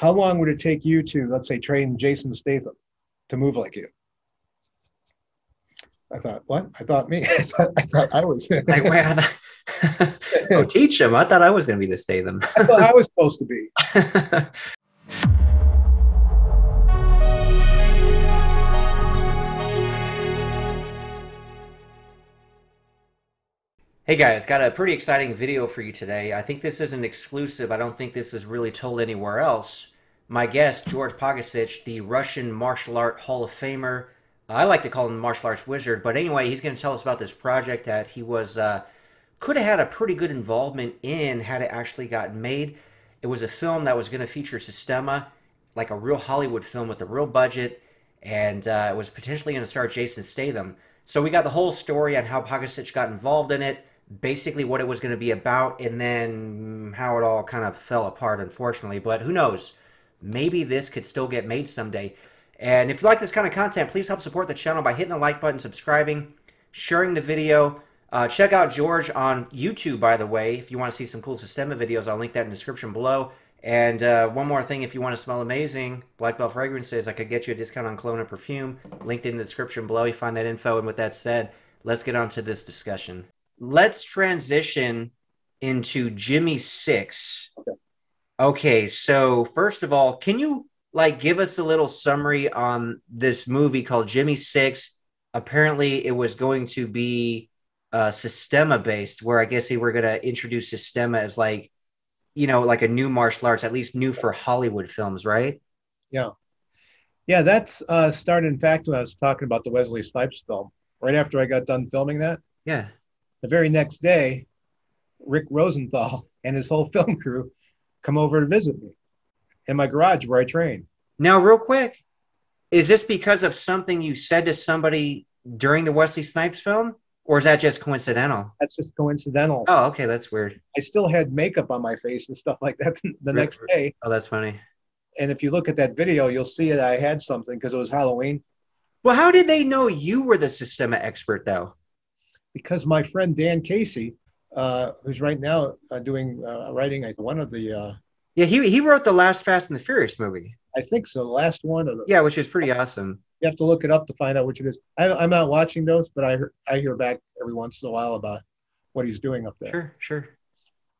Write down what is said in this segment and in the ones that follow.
how long would it take you to, let's say, train Jason Statham to move like you? I thought, what? I thought me. I thought I, thought I was. Like, thought, oh, teach him. I thought I was going to be the Statham. I thought I was supposed to be. Hey guys, got a pretty exciting video for you today. I think this is an exclusive. I don't think this is really told anywhere else. My guest, George Pogacich, the Russian martial art Hall of Famer. I like to call him the martial arts wizard, but anyway, he's going to tell us about this project that he was uh, could have had a pretty good involvement in had it actually gotten made. It was a film that was going to feature Systema, like a real Hollywood film with a real budget, and uh, it was potentially going to star Jason Statham. So we got the whole story on how Pogacich got involved in it basically what it was going to be about and then how it all kind of fell apart unfortunately but who knows maybe this could still get made someday. And if you like this kind of content please help support the channel by hitting the like button subscribing sharing the video. Uh, check out george on youtube by the way if you want to see some cool systema videos. I'll link that in the description below. And uh, one more thing if you want to smell amazing black belt fragrances i could get you a discount on cologne and perfume linked in the description below. You find that info. And with that said let's get on to this discussion. Let's transition into Jimmy Six. Okay. Okay, so first of all, can you like give us a little summary on this movie called Jimmy Six? Apparently, it was going to be uh, Systema based, where I guess they were going to introduce Systema as like, you know, like a new martial arts, at least new for Hollywood films, right? Yeah. Yeah, that's uh, started. In fact, when I was talking about the Wesley Snipes film, right after I got done filming that. Yeah the very next day, Rick Rosenthal and his whole film crew come over and visit me in my garage where I train. Now, real quick, is this because of something you said to somebody during the Wesley Snipes film? Or is that just coincidental? That's just coincidental. Oh, okay. That's weird. I still had makeup on my face and stuff like that the next day. Oh, that's funny. And if you look at that video, you'll see that I had something because it was Halloween. Well, how did they know you were the Systema expert, though? because my friend Dan Casey, uh, who's right now uh, doing uh, writing one of the. Uh, yeah, he he wrote the last Fast and the Furious movie. I think so. The last one. The, yeah, which is pretty awesome. You have to look it up to find out which it is. I, am not watching those, but I I hear back every once in a while about what he's doing up there. Sure, sure.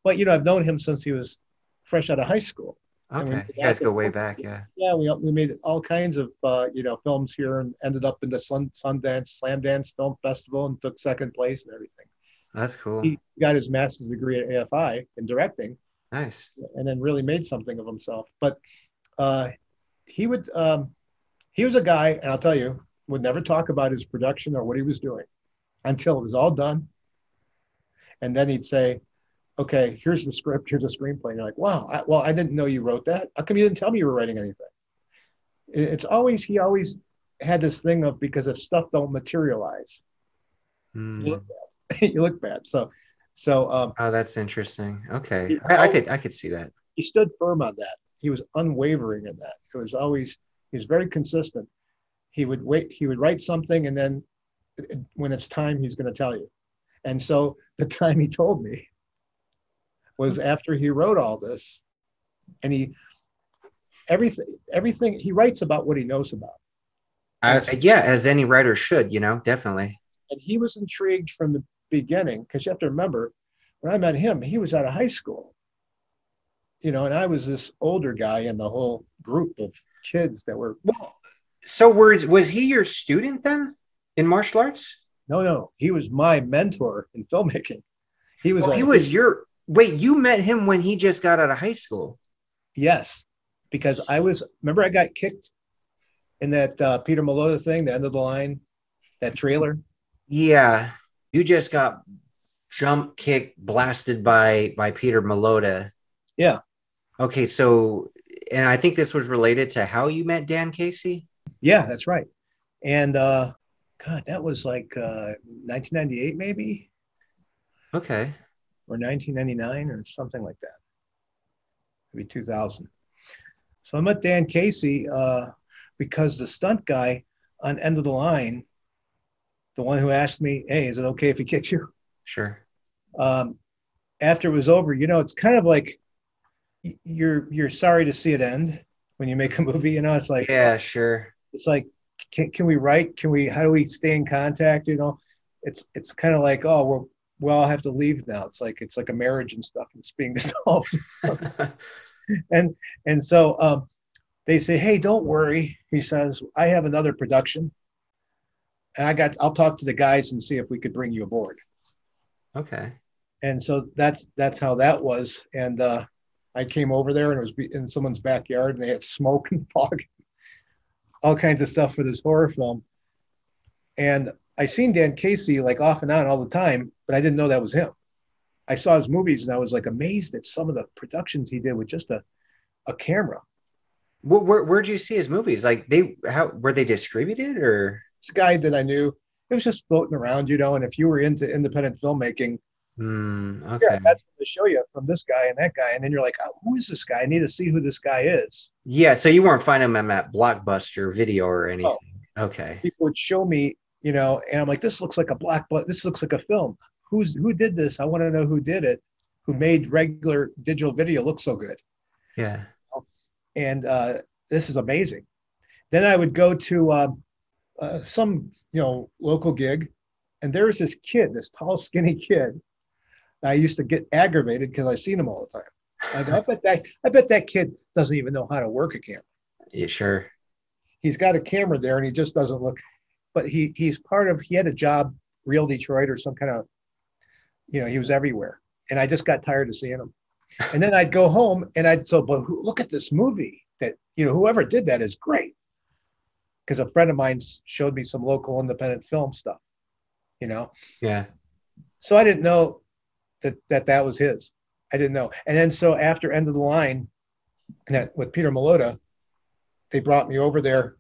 But you know, I've known him since he was fresh out of high school. Okay, you guys go way back, yeah. Yeah, we we made all kinds of uh, you know films here and ended up in the Sun Sundance Slamdance Film Festival and took second place and everything. That's cool. He got his master's degree at AFI in directing. Nice. And then really made something of himself. But uh, he would um, he was a guy, and I'll tell you, would never talk about his production or what he was doing until it was all done. And then he'd say, okay, here's the script, here's a screenplay. And you're like, wow, I, well, I didn't know you wrote that. How come you didn't tell me you were writing anything? It's always, he always had this thing of because if stuff don't materialize, mm. You, look bad. you look bad. So, so, um, oh, that's interesting. Okay. He, I, I could, I could see that. He stood firm on that. He was unwavering in that. It was always, he was very consistent. He would wait, he would write something and then when it's time, he's going to tell you. And so the time he told me, was after he wrote all this and he everything everything he writes about what he knows about uh, yeah as any writer should you know definitely and he was intrigued from the beginning because you have to remember when i met him he was out of high school you know and i was this older guy in the whole group of kids that were well so was was he your student then in martial arts no no he was my mentor in filmmaking he was well, he was your Wait, you met him when he just got out of high school? Yes, because I was. Remember, I got kicked in that uh, Peter Malota thing, the end of the line, that trailer. Yeah, you just got jump kick blasted by by Peter Malota. Yeah. Okay, so and I think this was related to how you met Dan Casey. Yeah, that's right. And uh, God, that was like uh, 1998, maybe. Okay or 1999 or something like that. Maybe 2000. So I met Dan Casey uh, because the stunt guy on end of the line, the one who asked me, "Hey, is it okay if he kicks you?" Sure. Um, after it was over, you know, it's kind of like you're you're sorry to see it end, when you make a movie. You know, it's like yeah, sure. It's like can, can we write? Can we? How do we stay in contact? You know, it's it's kind of like oh we're we all have to leave now. It's like it's like a marriage and stuff. and It's being dissolved and and and so um, they say, hey, don't worry. He says, I have another production, and I got. I'll talk to the guys and see if we could bring you aboard. Okay. And so that's that's how that was. And uh, I came over there and it was in someone's backyard, and they had smoke and fog, all kinds of stuff for this horror film. And I seen Dan Casey like off and on all the time, but I didn't know that was him. I saw his movies and I was like amazed at some of the productions he did with just a, a camera. Where, where where'd you see his movies? Like they how were they distributed or? It's a guy that I knew. It was just floating around, you know. And if you were into independent filmmaking, mm, okay. yeah, that's what they show you from this guy and that guy, and then you're like, oh, who is this guy? I need to see who this guy is. Yeah, so you weren't finding him at Blockbuster Video or anything. Oh. Okay. People would show me, you know, and I'm like, this looks like a black, but this looks like a film who's who did this? I want to know who did it, who made regular digital video look so good. Yeah. And uh, this is amazing. Then I would go to uh, uh, some you know local gig, and there's this kid, this tall, skinny kid. I used to get aggravated because I seen him all the time. I, bet that I bet that kid doesn't even know how to work a camera. Yeah, sure. He's got a camera there, and he just doesn't look. But he he's part of. He had a job, Real Detroit, or some kind of you know, he was everywhere. And I just got tired of seeing him. And then I'd go home and I'd so, but look at this movie that, you know, whoever did that is great. Because a friend of mine showed me some local independent film stuff, you know? Yeah. So I didn't know that that, that was his. I didn't know. And then so after End of the Line, that with Peter Malota, they brought me over there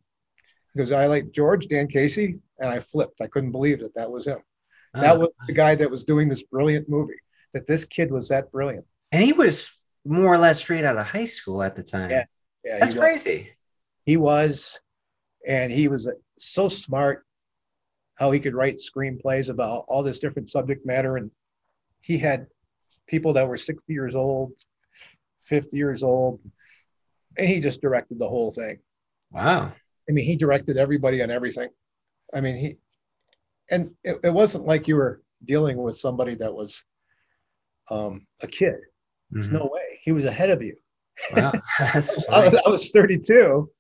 because I like George Dan Casey, and I flipped. I couldn't believe that that was him. That oh. was the guy that was doing this brilliant movie. That this kid was that brilliant. And he was more or less straight out of high school at the time. Yeah, yeah that's crazy. He was, and he was so smart. How he could write screenplays about all this different subject matter, and he had people that were 60 years old, 50 years old, and he just directed the whole thing. Wow. I mean, he directed everybody on everything. I mean, he and it, it wasn't like you were dealing with somebody that was um, a kid. There's mm-hmm. no way he was ahead of you. Wow, that's I, was, I was 32.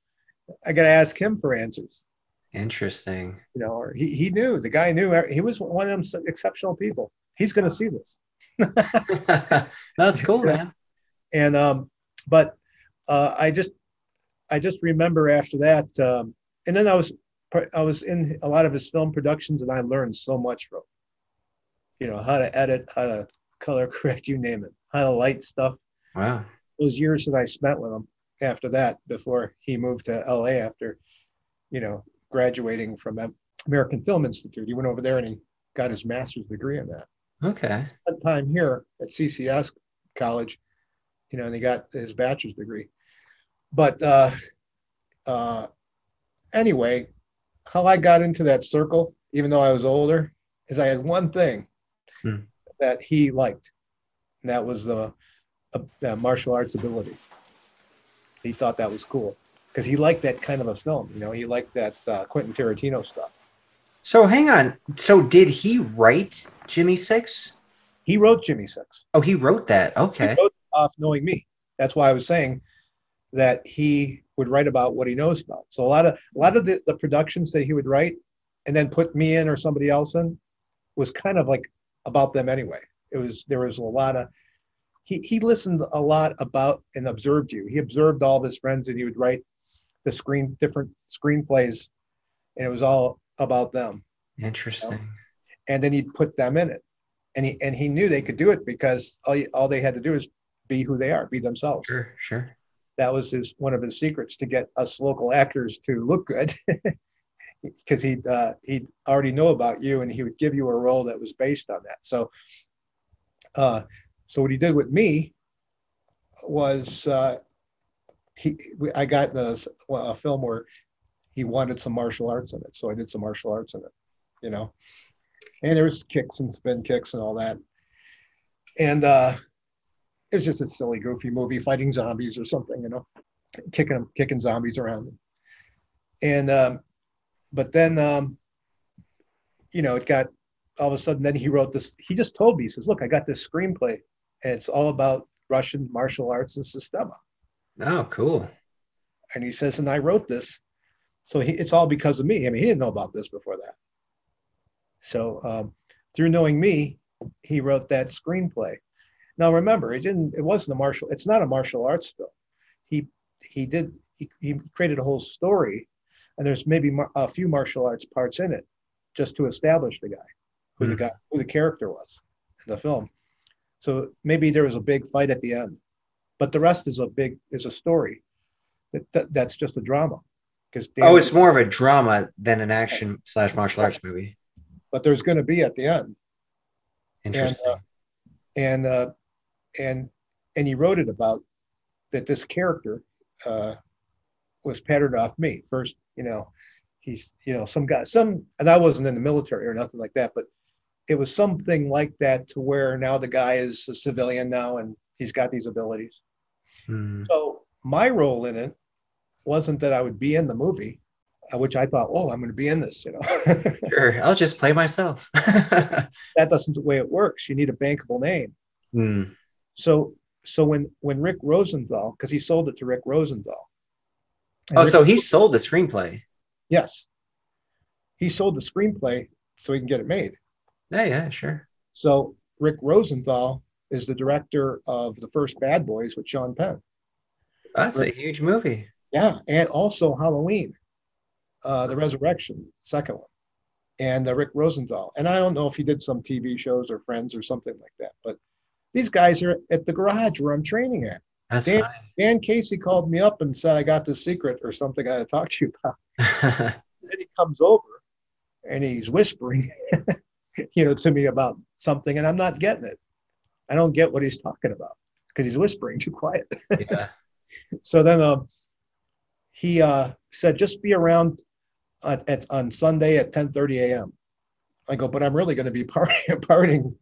I got to ask him for answers. Interesting. You know, or he, he knew the guy knew he was one of them exceptional people. He's going to see this. That's cool, man. And um, but uh, I just I just remember after that, um, and then I was I was in a lot of his film productions, and I learned so much from. You know how to edit, how to color correct, you name it, how to light stuff. Wow. Those years that I spent with him after that, before he moved to LA after, you know, graduating from American Film Institute, he went over there and he got his master's degree in that. Okay. One time here at CCS College, you know, and he got his bachelor's degree. But uh, uh, anyway, how I got into that circle, even though I was older, is I had one thing hmm. that he liked, and that was the uh, martial arts ability. He thought that was cool because he liked that kind of a film. You know, he liked that uh, Quentin Tarantino stuff. So hang on. So did he write Jimmy Six? He wrote Jimmy Six. Oh, he wrote that. Okay. Wrote off knowing me. That's why I was saying that he would write about what he knows about. So a lot of a lot of the, the productions that he would write and then put me in or somebody else in was kind of like about them anyway. It was there was a lot of he he listened a lot about and observed you. He observed all of his friends and he would write the screen different screenplays and it was all about them. Interesting. You know? And then he'd put them in it. And he and he knew they could do it because all, all they had to do is be who they are, be themselves. Sure, sure that was his one of his secrets to get us local actors to look good because he'd uh, he'd already know about you and he would give you a role that was based on that so uh, so what he did with me was uh, he I got the a film where he wanted some martial arts in it so I did some martial arts in it you know and there was kicks and spin kicks and all that and uh it's just a silly, goofy movie fighting zombies or something, you know. kicking them, kicking zombies around. And um, but then um, you know, it got all of a sudden. Then he wrote this. He just told me, he says, "Look, I got this screenplay, and it's all about Russian martial arts and Systema." Oh, cool. And he says, and I wrote this, so he, it's all because of me. I mean, he didn't know about this before that. So um, through knowing me, he wrote that screenplay. Now remember, it didn't. It wasn't a martial. It's not a martial arts film. He he did. He, he created a whole story, and there's maybe mar- a few martial arts parts in it, just to establish the guy, who the Mhm. guy, who the character was in the film. So maybe there was a big fight at the end, but the rest is a big is a story. That, that that's just a drama. Because Oh, it's more of a drama than an action slash martial arts movie. but there's going to be at the end. Interesting. and uh, and and he wrote it about that this character uh, was patterned off me first. You know, he's you know some guy some and I wasn't in the military or nothing like that, but it was something like that to where now the guy is a civilian now and he's got these abilities. Hmm. So my role in it wasn't that I would be in the movie, uh, which I thought, oh, I'm going to be in this. You know, Sure, I'll just play myself. that doesn't the way it works. You need a bankable name. Hmm. So so when when Rick Rosenthal, because he sold it to Rick Rosenthal. Oh, Rick- so he sold the screenplay. yes, he sold the screenplay so he can get it made. Yeah, yeah, sure. So Rick Rosenthal is the director of the first Bad Boys with Sean Penn. That's a huge movie. Yeah, and also Halloween, uh, the Resurrection, second one, and uh, Rick Rosenthal. And I don't know if he did some TV shows or Friends or something like that, but these guys are at the garage where I'm training at. That's Dan, Dan Casey called me up and said I got the secret or something I had to talk to you about. then he comes over and he's whispering, you know, to me about something, and I'm not getting it. I don't get what he's talking about because he's whispering too quiet. yeah. so then um, he uh, said, just be around at, at, on Sunday at 10:30 a.m. I go, but I'm really going to be partying, partying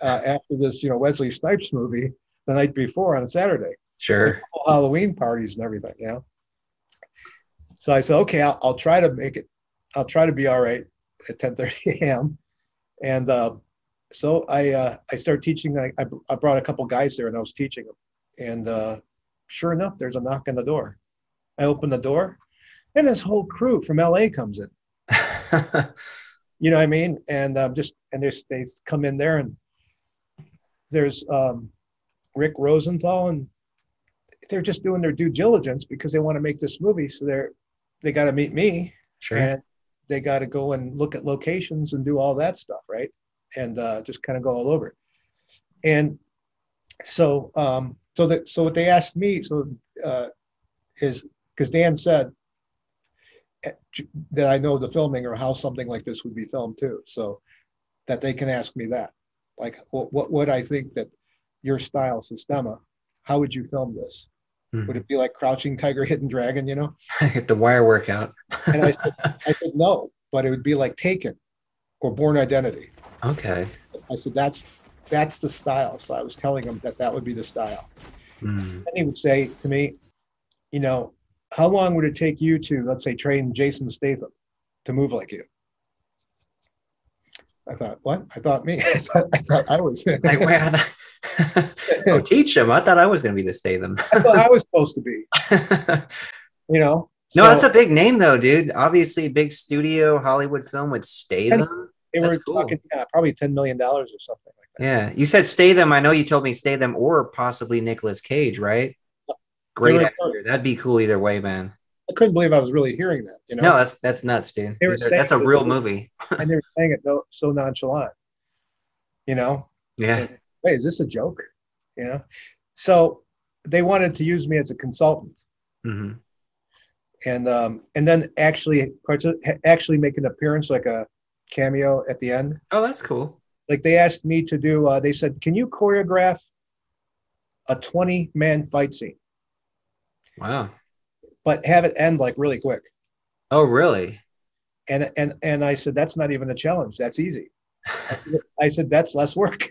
uh, after this, you know, Wesley Snipes movie the night before on Saturday. Sure. Halloween parties and everything, you know. So I said, okay, I'll, I'll try to make it. I'll try to be all right at 10:30 a.m. And uh, so I uh, I started teaching. I, I I brought a couple guys there and I was teaching them. And uh, sure enough, there's a knock on the door. I open the door, and this whole crew from LA comes in. You know what I mean? And um, just and they they come in there and there's um, Rick Rosenthal and they're just doing their due diligence because they want to make this movie. So they're they got to meet me sure. and they got to go and look at locations and do all that stuff, right? And uh, just kind of go all over. And so um, so that so what they asked me so uh, is because Dan said eh, that I know the filming or how something like this would be filmed too. So that they can ask me that, like what what would I think that your style Systema, how would you film this? Hmm. Would it be like Crouching Tiger, Hidden Dragon? You know? The wire workout. And I said, I said no, but it would be like Taken or Bourne Identity. okay. I said that's that's the style. So I was telling him that that would be the style. Hmm. And he would say to me, you know, how long would it take you to, let's say, train Jason Statham to move like you? I thought, what? I thought me. I thought I, thought I was. Like, where? I thought- oh, teach him. I thought I was going to be the Statham. I thought I was supposed to be. You know. That's a big name though, dude. Obviously, big studio Hollywood film would Statham. they were cool. talking yeah, probably ten million dollars or something like that. Yeah, you said Statham. I know you told me Statham or possibly Nicolas Cage, right? Great actor. That'd be cool either way, man. I couldn't believe I was really hearing that. You know. No, that's that's nuts, dude. They were These that's a real movie. and they were saying it no, so nonchalant. You know, Yeah. hey, is this a joke? You know, so they wanted to use me as a consultant, hmm and um, and then actually actually make an appearance like a cameo at the end. Oh, that's cool. Like they asked me to do. Uh, they said, "Can you choreograph a twenty man fight scene, Wow. but have it end like really quick?" Oh, really? And and and I said, "That's not even a challenge. That's easy." I said, "That's less work."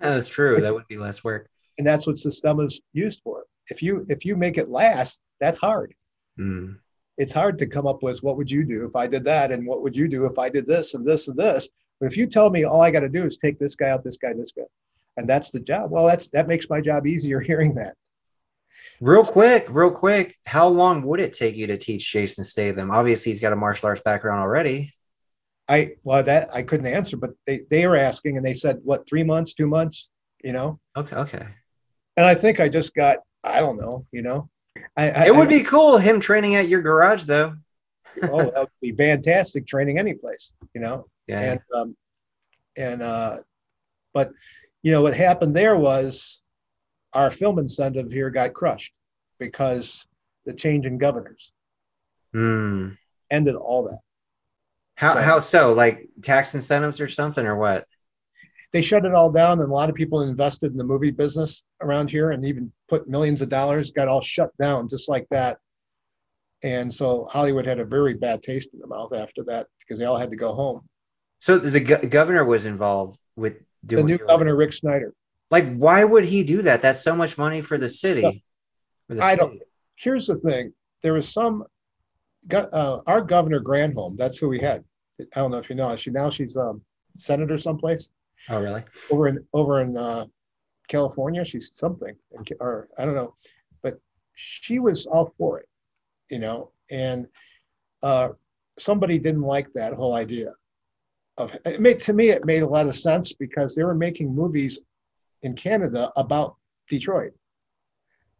That's true. That would be less work. and that's what Systema's used for. if you if you make it last, that's hard. Mm. It's hard to come up with what would you do if I did that, and what would you do if I did this and this and this. But if you tell me all I got to do is take this guy out, this guy, this guy, and that's the job, well, that's that makes my job easier hearing that. Real quick, real quick, how long would it take you to teach Jason Statham? Obviously, he's got a martial arts background already. I well that I couldn't answer, but they they were asking and they said what three months, two months, you know. Okay, okay. And I think I just got I don't know, you know. I, I It would I- be cool him training at your garage, though. oh that would be fantastic training any place, you know. Yeah. And um, and uh, but you know what happened there was our film incentive here got crushed because the change in governors Hmm. ended all that. How So- how so? Like tax incentives or something, or what? They shut it all down and a lot of people invested in the movie business around here and even put millions of dollars got all shut down just like that. And so hollywood had a very bad taste in the mouth after that because they all had to go home. So the go- governor was involved with the doing new governor rick snyder. Like, why would he do that? That's so much money for the city. For the I don't- here's the thing. There was some uh, our governor granholm that's who we had. I don't know if you know she now she's um senator someplace Oh, really? over in over in uh, California. She's something, or I don't know, but she was all for it, you know. And uh, somebody didn't like that whole idea of it. Made to me, it made a lot of sense because they were making movies in Canada about Detroit.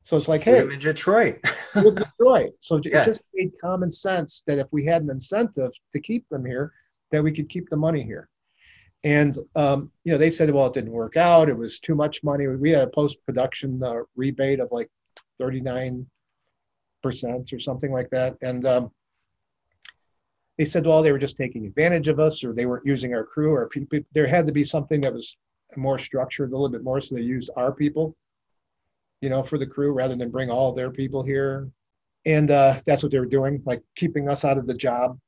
So it's like, hey, in Detroit. Detroit. So it Yeah. just made common sense that if we had an incentive to keep them here, that we could keep the money here. And um, you know, they said, well, it didn't work out. It was too much money. We had a post-production uh, rebate of like 39 percent or something like that. And um, they said, well, they were just taking advantage of us, or they weren't using our crew, or people. There had to be something that was more structured, a little bit more, so they used our people, you know, for the crew rather than bring all their people here and uh, that's what they were doing, like keeping us out of the job.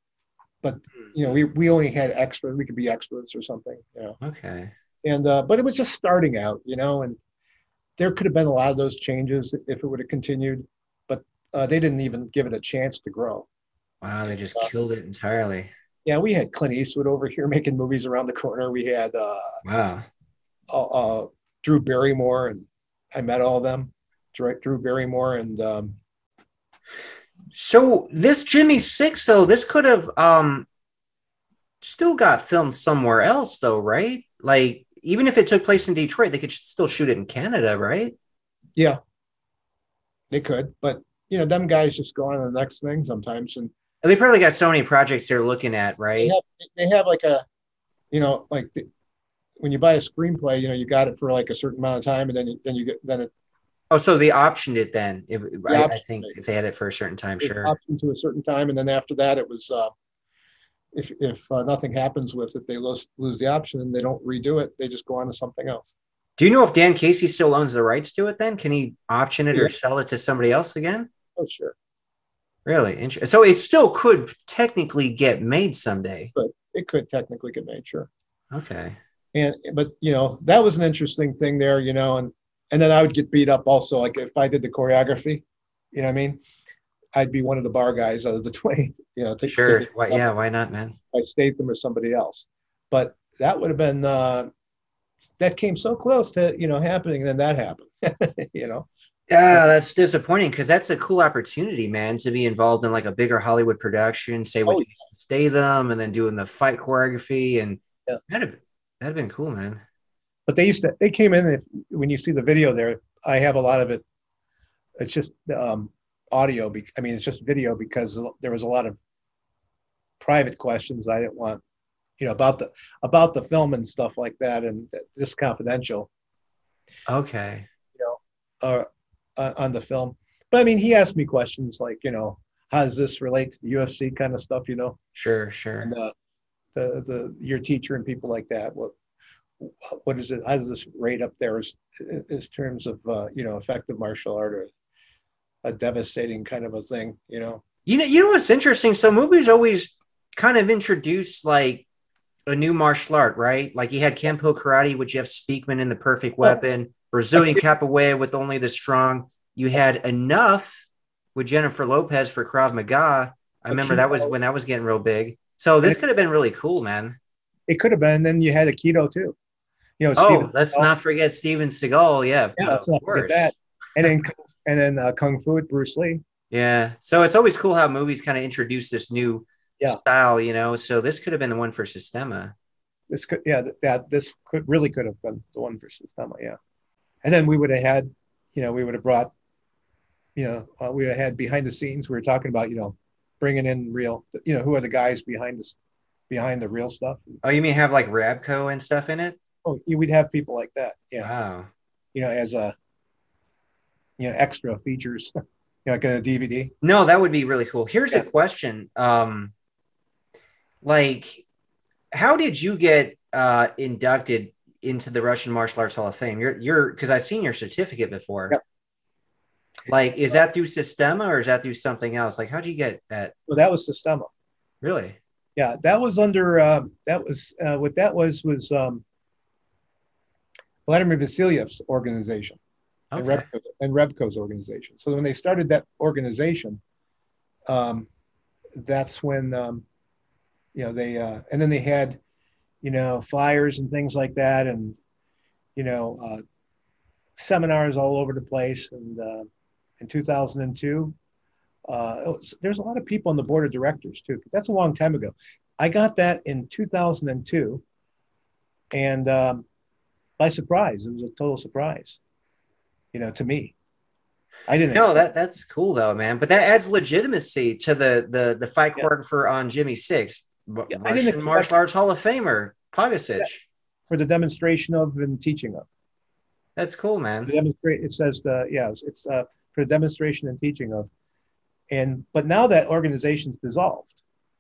But you know, we we only had experts; we could be experts or something, you know. Okay. And uh, but it was just starting out, you know, and there could have been a lot of those changes if it would have continued, but uh, they didn't even give it a chance to grow. Wow, they just killed it entirely. Yeah, we had Clint Eastwood over here making movies around the corner. We had uh, Wow. uh, uh, Drew Barrymore, and I met all of them. Drew, Drew Barrymore and um, So this Jimmy Six though, this could have um still got filmed somewhere else though, right? Like even if it took place in Detroit, they could still shoot it in Canada, right? Yeah, they could, but you know, them guys just go on to the next thing sometimes, and They probably got so many projects they're looking at, they right? have they have like a, you know, like the, when you buy a screenplay, you know, you got it for like a certain amount of time, and then you, then you get then it, Oh, so they optioned it then. If, I, I think it. if they had it for a certain time, sure. optioned to a certain time, and then after that, it was uh, if if uh, nothing happens with it, they lose lose the option and they don't redo it. They just go on to something else. Do you know if Dan Casey still owns the rights to it then? Can he option it Yeah. or sell it to somebody else again? Oh, sure, Really? interesting. so it still could technically get made someday. But it could technically get made, sure. Okay. and but you know that was an interesting thing there you know and and then i would get beat up also like if i did the choreography you know what i mean i'd be one of the bar guys out of the 20 you know take, Sure. take Why, yeah, why not, man? by Statham or somebody else but that would have been uh that came so close to you know happening and then that happened you know Yeah, that's disappointing because that's a cool opportunity, man, to be involved in like a bigger Hollywood production, say with Oh, Statham, and then doing the fight choreography, and Yeah. that'd have, that'd have been cool, man. But they used to they came in if, when you see the video there i have a lot of it it's just um audio be, i mean it's just video because there was a lot of private questions i didn't want you know about the about the film and stuff like that and this confidential Okay. You know, or uh, on the film but i mean he asked me questions like you know how does this relate to the ufc kind of stuff you know Sure, sure. and uh, the the your teacher and people like that what what is it how does this rate up there as as terms of uh, you know effective martial art or a devastating kind of a thing you know You know, you know what's interesting? So movies always kind of introduce like a new martial art, right? Like you had Kempo karate with Jeff Speakman in The Perfect Weapon, Brazilian capoeira with only the strong. You had enough with Jennifer Lopez for Krav Maga. I remember that was when that was getting real big. So this could have been really cool, man. It could have been. Then you had Aikido too. You know. Oh, Steven let's Seagal. not forget Steven Seagal. Yeah. Yeah. Let's not forget that. And then and then uh, Kung Fu with Bruce Lee. Yeah. So it's always cool how movies kind of introduce this new yeah. style, you know. So this could have been the one for Systema. This could, yeah, yeah. This could really could have been the one for Systema, yeah. And then we would have had, you know, we would have brought, you know, uh, we would have had behind the scenes. We were talking about, you know, bringing in real, you know, who are the guys behind this, behind the real stuff. Oh, you mean have like Ryabko and stuff in it? Oh, we'd have people like that. Yeah. Wow. You know, as a, you know, extra features, like in a DVD. No, that would be really cool. Here's yeah. a question. Um, like, how did you get uh, inducted into the Russian Martial Arts Hall of Fame? You're you're because I've seen your certificate before. Yep. Like, is that through Systema or is that through something else? Like, how do you get that? Well, that was Systema. Really? Yeah, that was under uh, that was uh, what that was was um, Vladimir Vasilyev's organization okay. and, Ryabko, and Ryabko's organization. So when they started that organization, um, that's when um, you know they uh, and then they had you know flyers and things like that and you know uh, seminars all over the place and uh, in 2002 uh, was, there's a lot of people on the board of directors too because that's a long time ago i got that in 2002 and um, by surprise it was a total surprise you know to me I didn't. No, that that's cool though, man. But that adds legitimacy to the the the fight yeah. choreographer on Jimmy Six. Yeah, Russian martial arts Hall of Famer Pogacich. Yeah, for the demonstration of and teaching of. That's cool, man. demonstrate. It says the yeah, it's, it's uh, for the demonstration and teaching of, and but now that organization's dissolved.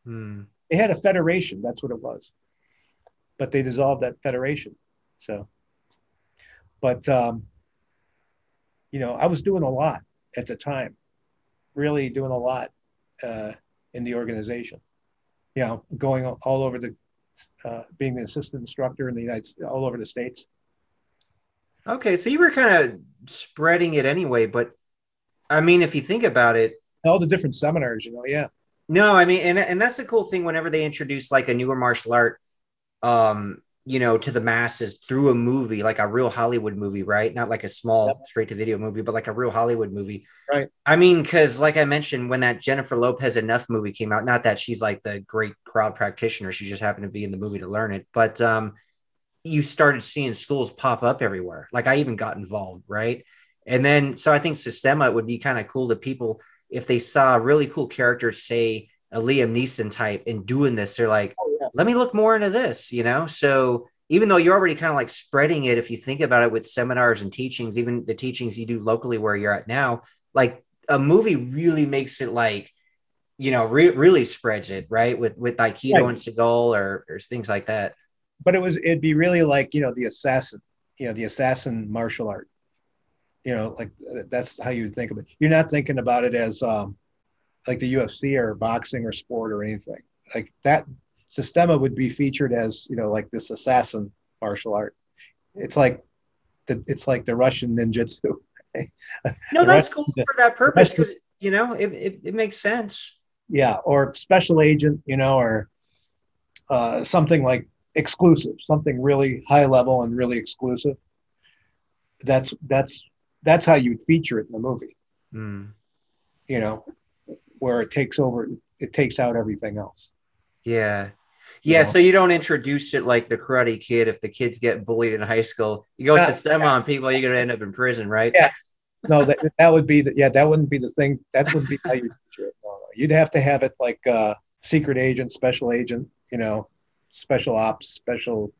Hmm. They had a federation. That's what it was, but they dissolved that federation. So, but um, you know, I was doing a lot at the time, really doing a lot uh, in the organization you know, going all over the, uh, being the assistant instructor in the United States, all over the states. Okay, so you were kind of spreading it anyway, but I mean, if you think about it, all the different seminars, you know, yeah. No, I mean, and and that's the cool thing. Whenever they introduce like a newer martial art, um, you know, to the masses through a movie, like a real Hollywood movie, right? Not like a small yep. straight to video movie, but like a real Hollywood movie. Right. I mean, because like I mentioned, when that Jennifer Lopez Enough movie came out, not that she's like the great Krav practitioner, she just happened to be in the movie to learn it, but um, you started seeing schools pop up everywhere. Like I even got involved, right? And then, so I think Systema would be kind of cool to people if they saw really cool characters, say a Liam Neeson type, and doing this. They're like, oh, let me look more into this, you know? So even though you're already kind of like spreading it, if you think about it with seminars and teachings, even the teachings you do locally where you're at now, like a movie really makes it like, you know, re- really spreads it, right? With, with Aikido right. and Seagal or, or things like that. But it was, it'd be really like, you know, the assassin, you know, the assassin martial art, you know, like that's how you think of it. You're not thinking about it as, um, like the UFC or boxing or sport or anything like that Systema would be featured as you know like this assassin martial art. It's like the it's like the Russian ninjutsu. no, that's Russian, cool for that purpose because you know it, it, it, makes sense. Yeah, or special agent, you know, or uh, something like exclusive, something really high level and really exclusive. That's that's that's how you'd feature it in the movie. Mm. You know, where it takes over, it takes out everything else. Yeah, yeah, know? so you don't introduce it like the Karate Kid. If the kids get bullied in high school, you go system yeah. on people, you're going to end up in prison, right? Yeah. No, that, that would be the yeah, that wouldn't be the thing. That wouldn't be how you do it. No, you'd have to have it like uh, secret agent, special agent, you know, special ops, special,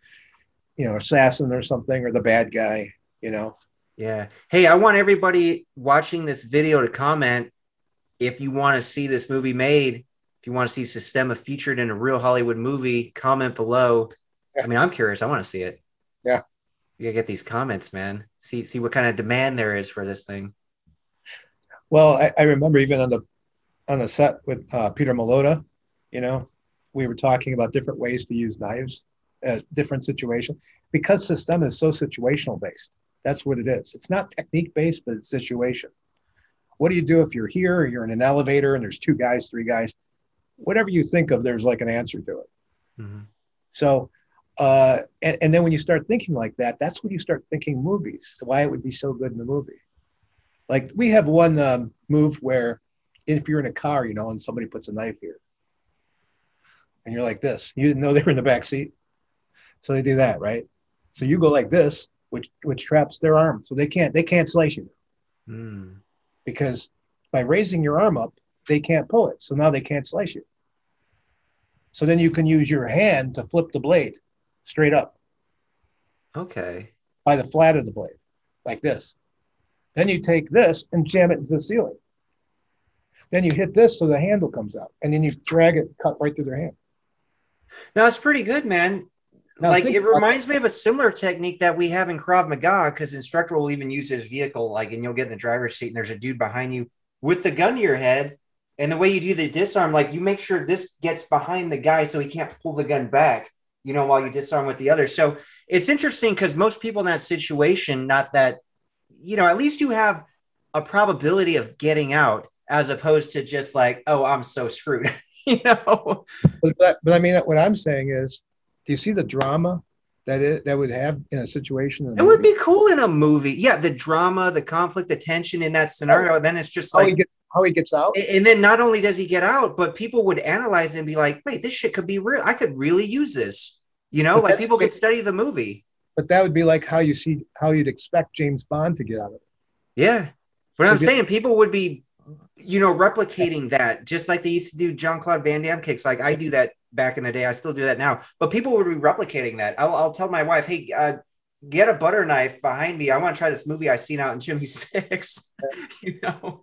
you know, assassin or something, or the bad guy, you know. Yeah. Hey, I want everybody watching this video to comment if you want to see this movie made if you want to see Systema featured in a real Hollywood movie, comment below. Yeah. I mean, I'm curious. I want to see it. Yeah. You gotta get these comments, man. See see what kind of demand there is for this thing. Well, I, I remember even on the on the set with uh, Peter Malota, you know, we were talking about different ways to use knives, uh, different situations, because Systema is so situational based. That's what it is. It's not technique based, but it's situation. what do you do if you're here or you're in an elevator and there's two guys, three guys? Whatever you think of, there's like an answer to it. Mm-hmm. So, uh, and, and then when you start thinking like that, that's when you start thinking movies, why it would be so good in the movie. Like we have one um, move where if you're in a car, you know, and somebody puts a knife here, and you're like this, you didn't know they were in the back seat, so they do that, right? So you go like this, which which traps their arm, so they can't they can't slice you, mm. because by raising your arm up, they can't pull it, so now they can't slice you. So then you can use your hand to flip the blade straight up. Okay. By the flat of the blade, like this. Then you take this and jam it into the ceiling. Then you hit this so the handle comes out, and then you drag it, cut right through their hand. Now it's pretty good, man. Now, like it reminds me of a similar technique that we have in Krav Maga because instructor will even use his vehicle, like, and you'll get in the driver's seat, and there's a dude behind you with the gun to your head, and the way you do the disarm, like you make sure this gets behind the guy so he can't pull the gun back, you know, while you disarm with the other. So it's interesting because most people in that situation, not that, you know, at least you have a probability of getting out as opposed to just like, oh, I'm so screwed, you know. But, but, I mean, what I'm saying is, do you see the drama that it that would have in a situation? In a it movie? would be cool in a movie. Yeah, the drama, the conflict, the tension in that scenario. Oh, then it's just oh, like how he gets out. And then not only does he get out, but people would analyze and be like, wait, this shit could be real. I could really use this. You know, but like people could study the movie. But that would be like how you see how you'd expect James Bond to get out of it. Yeah. But I'm saying people would be, you know, replicating that just like they used to do John Claude Van Damme kicks. Like I do that back in the day. I still do that now. But people would be replicating that. I'll, I'll tell my wife, hey, uh, get a butter knife behind me. I want to try this movie I seen out in Jimmy Six. you know,